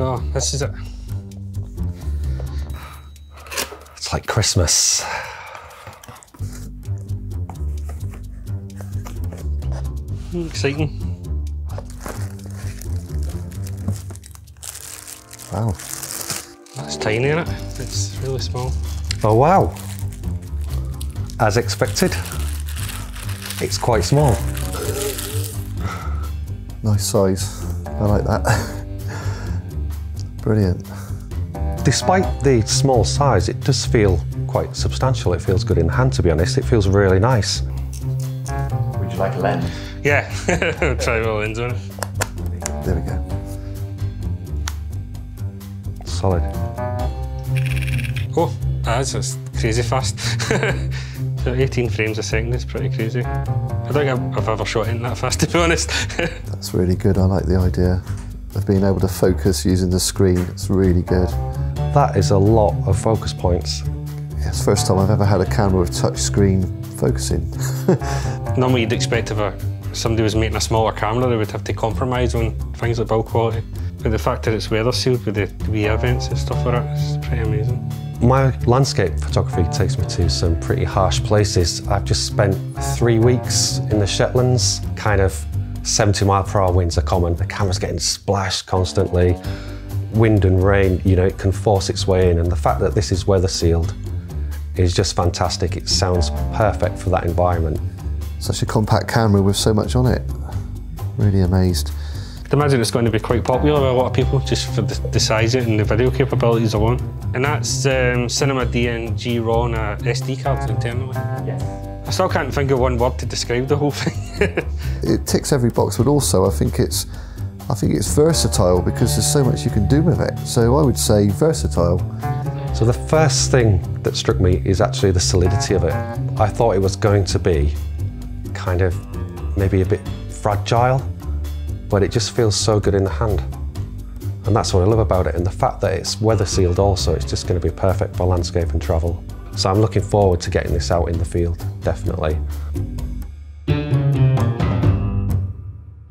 go. This is it. It's like Christmas. Exciting. Wow. That's tiny, is it? It's really small. Oh wow. As expected, it's quite small. Nice size. I like that. Brilliant. Despite the small size, it does feel quite substantial. It feels good in the hand, to be honest. It feels really nice. Would you like a lens? Yeah, try well lens it. There we go. Solid. Oh, that's just crazy fast. so 18 frames a second is pretty crazy. I don't think I've, I've ever shot in that fast, to be honest. That's really good. I like the idea of being able to focus using the screen. It's really good. That is a lot of focus points. Yeah, it's the first time I've ever had a camera with touch screen focusing. Normally you'd expect if a, somebody was making a smaller camera, they would have to compromise on things like build quality. But the fact that it's weather sealed with the, the wee events and stuff like that is pretty amazing. My landscape photography takes me to some pretty harsh places. I've just spent three weeks in the Shetlands, kind of 70 mile per hour winds are common. The camera's getting splashed constantly. Wind and rain, you know, it can force its way in. And the fact that this is weather sealed is just fantastic. It sounds perfect for that environment. Such a compact camera with so much on it. Really amazed. I'd imagine it's going to be quite popular with a lot of people just for the, the size of it and the video capabilities alone. And that's um, Cinema DNG RAW on a SD card internally. Yes. I still can't think of one word to describe the whole thing. It ticks every box, but also I think it's I think it's versatile because there's so much you can do with it. So I would say versatile. So the first thing that struck me is actually the solidity of it. I thought it was going to be kind of maybe a bit fragile, but it just feels so good in the hand. And that's what I love about it. And the fact that it's weather sealed also, it's just going to be perfect for landscape and travel. So I'm looking forward to getting this out in the field, definitely.